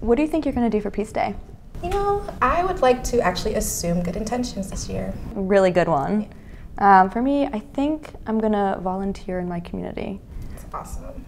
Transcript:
What do you think you're going to do for Peace Day? You know, I would like to actually assume good intentions this year. Really good one. Um, for me, I think I'm going to volunteer in my community. That's awesome.